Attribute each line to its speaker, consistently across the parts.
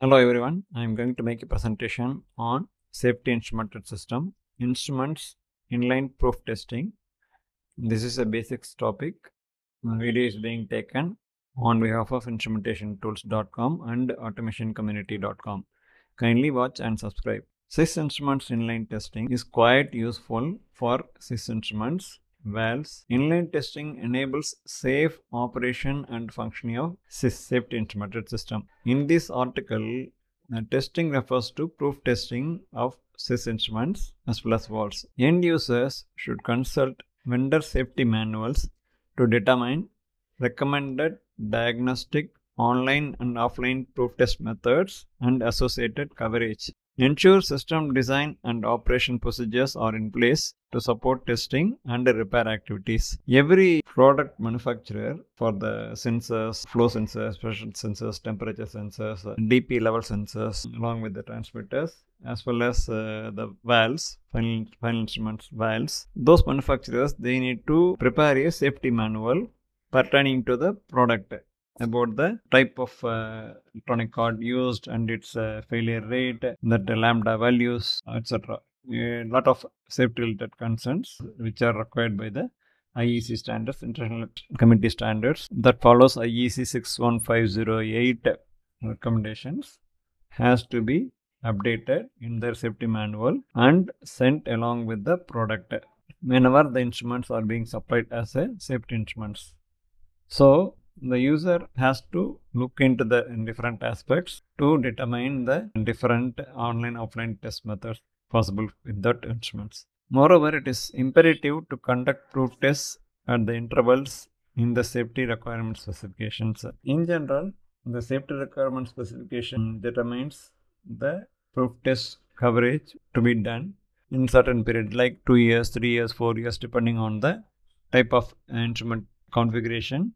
Speaker 1: Hello everyone, I am going to make a presentation on safety instrumented system, instruments, inline proof testing. This is a basics topic. Video is being taken on behalf of instrumentationtools.com and automationcommunity.com. Kindly watch and subscribe. SIS instruments inline testing is quite useful for SIS instruments valves. Inline testing enables safe operation and functioning of safety instrumented system. In this article, the testing refers to proof testing of SIS instruments as well as valves. End users should consult vendor safety manuals to determine recommended diagnostic online and offline proof test methods and associated coverage. Ensure system design and operation procedures are in place to support testing and repair activities. Every product manufacturer for the sensors, flow sensors, pressure sensors, temperature sensors, DP level sensors, along with the transmitters, as well as uh, the valves, final, final instruments valves, those manufacturers they need to prepare a safety manual pertaining to the product about the type of uh, electronic card used and its uh, failure rate, that lambda values, etc. A lot of safety related concerns which are required by the IEC standards, International Committee standards that follows IEC 61508 recommendations has to be updated in their safety manual and sent along with the product whenever the instruments are being supplied as a safety instruments. So the user has to look into the different aspects to determine the different online offline test methods possible with that instruments. Moreover, it is imperative to conduct proof tests at the intervals in the safety requirement specifications. In general, the safety requirement specification determines the proof test coverage to be done in certain period like 2 years, 3 years, 4 years depending on the type of instrument configuration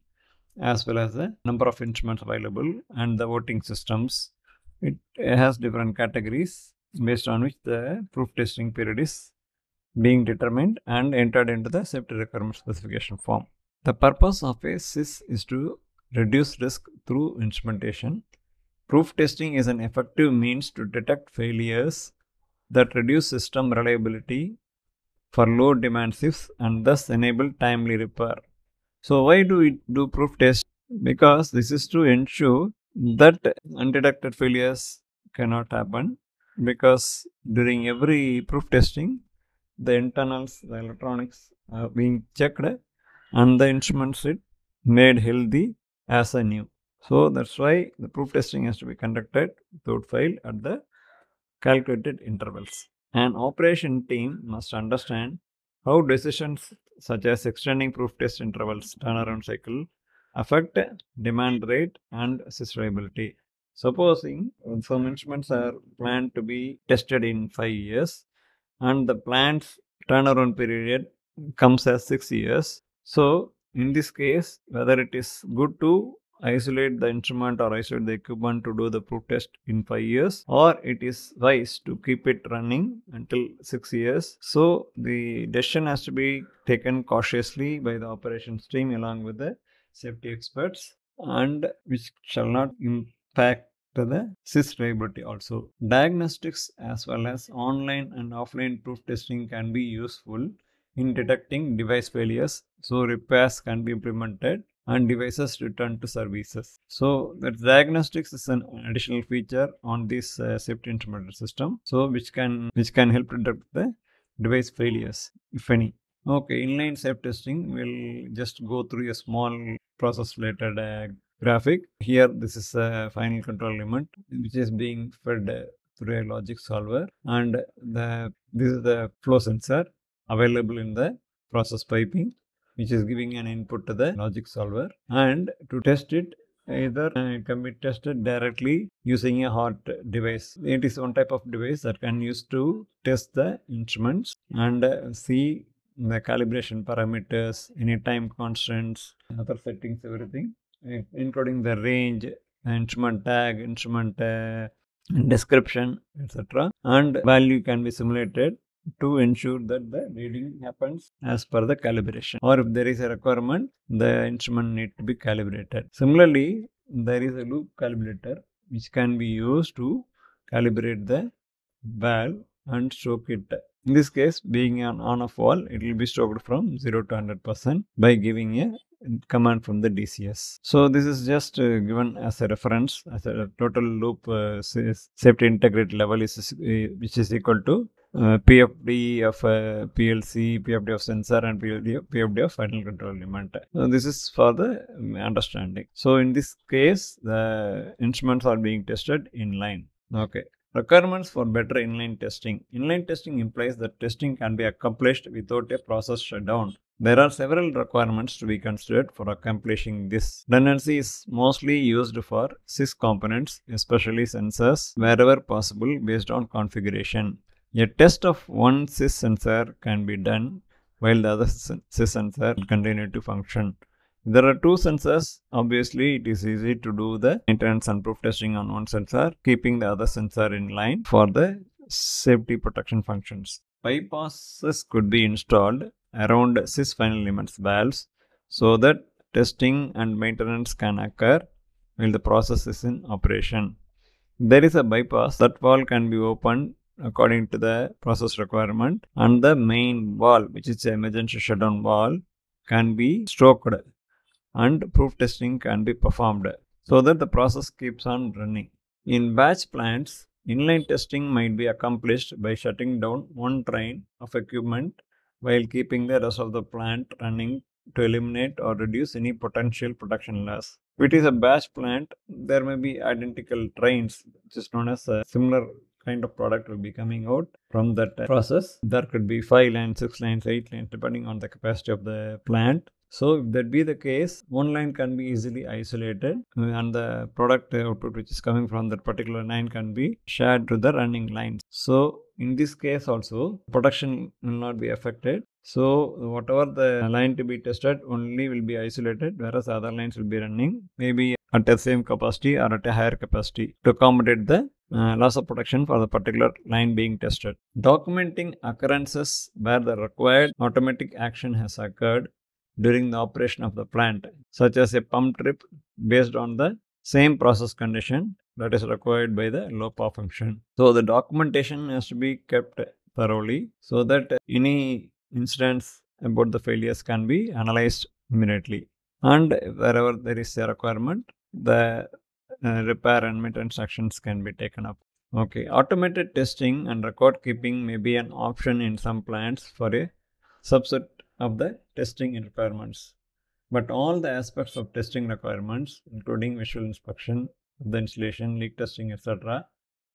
Speaker 1: as well as the number of instruments available and the voting systems. It has different categories based on which the proof testing period is being determined and entered into the safety requirement specification form. The purpose of a SIS is to reduce risk through instrumentation. Proof testing is an effective means to detect failures that reduce system reliability for low demand SIFs and thus enable timely repair. So why do we do proof test? Because this is to ensure that undetected failures cannot happen because during every proof testing the internals, the electronics are being checked and the instruments it made healthy as a new. So that's why the proof testing has to be conducted without fail at the calculated intervals. An operation team must understand how decisions such as extending proof test intervals turnaround cycle affect demand rate and sustainability. Supposing some instruments are planned to be tested in 5 years and the plant's turnaround period comes as 6 years. So, in this case, whether it is good to isolate the instrument or isolate the equipment to do the proof test in 5 years or it is wise to keep it running until 6 years. So, the decision has to be taken cautiously by the operations team along with the safety experts and which shall not impact the SIS reliability also. Diagnostics as well as online and offline proof testing can be useful in detecting device failures so repairs can be implemented and devices return to services. So the diagnostics is an additional feature on this uh, safety instrument system. So which can which can help detect the device failures if any. Okay, inline safe testing We'll just go through a small process related uh, graphic. Here this is a final control element which is being fed uh, through a logic solver and the this is the flow sensor available in the process piping which is giving an input to the logic solver. And to test it either uh, it can be tested directly using a HART device. It is one type of device that can use to test the instruments and uh, see the calibration parameters any time constants other settings everything including the range instrument tag instrument uh, description etc and value can be simulated to ensure that the reading happens as per the calibration or if there is a requirement the instrument need to be calibrated similarly there is a loop calibrator which can be used to calibrate the valve and stroke it. In this case, being an on-off valve, it will be stroked from 0 to 100% by giving a command from the DCS. So this is just uh, given as a reference as a total loop uh, safety integrity level is uh, which is equal to uh, PFD of uh, PLC, PFD of sensor and PFD, PFD of final control element. So this is for the um, understanding. So in this case, the instruments are being tested in line. Okay. Requirements for better inline testing. Inline testing implies that testing can be accomplished without a process shutdown. There are several requirements to be considered for accomplishing this. Redundancy is mostly used for SIS components, especially sensors, wherever possible based on configuration. A test of one SIS sensor can be done while the other SIS sensor continue to function. If there are two sensors, obviously it is easy to do the maintenance and proof testing on one sensor, keeping the other sensor in line for the safety protection functions. Bypasses could be installed around SIS final limits valves so that testing and maintenance can occur while the process is in operation. There is a bypass that valve can be opened according to the process requirement and the main valve which is the emergency shutdown valve can be stroked and proof testing can be performed so that the process keeps on running. In batch plants, inline testing might be accomplished by shutting down one train of equipment while keeping the rest of the plant running to eliminate or reduce any potential production loss. If it is a batch plant, there may be identical trains, which is known as a similar kind of product will be coming out from that process. There could be 5 lines, 6 lines, 8 lines, depending on the capacity of the plant. So if that be the case, one line can be easily isolated and the product output which is coming from that particular line can be shared to the running lines. So in this case also, production will not be affected. So whatever the line to be tested only will be isolated whereas other lines will be running maybe at the same capacity or at a higher capacity to accommodate the uh, loss of production for the particular line being tested. Documenting occurrences where the required automatic action has occurred during the operation of the plant, such as a pump trip based on the same process condition that is required by the low power function. So the documentation has to be kept thoroughly so that any incidents about the failures can be analyzed immediately. And wherever there is a requirement, the uh, repair and maintenance actions can be taken up. Okay, automated testing and record keeping may be an option in some plants for a subset of the testing requirements. But all the aspects of testing requirements, including visual inspection the installation, leak testing, etc.,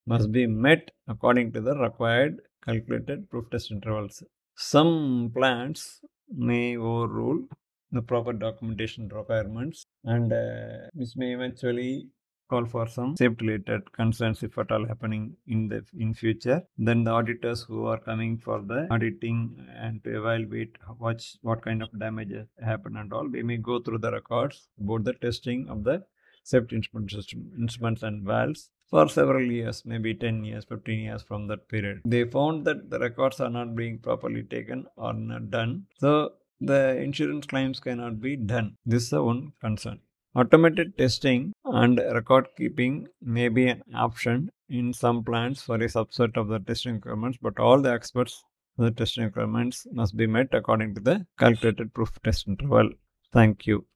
Speaker 1: must be met according to the required calculated proof test intervals. Some plants may overrule the proper documentation requirements and uh, which may eventually call for some safety related concerns if at all happening in the in future. Then the auditors who are coming for the auditing and to evaluate what what kind of damages happen and all they may go through the records about the testing of the safety instrument system instruments and valves for several years maybe 10 years 15 years from that period. They found that the records are not being properly taken or not done. So the insurance claims cannot be done this is the one concern Automated testing and record keeping may be an option in some plants for a subset of the testing requirements, but all the experts the testing requirements must be met according to the calculated proof test interval. Thank you.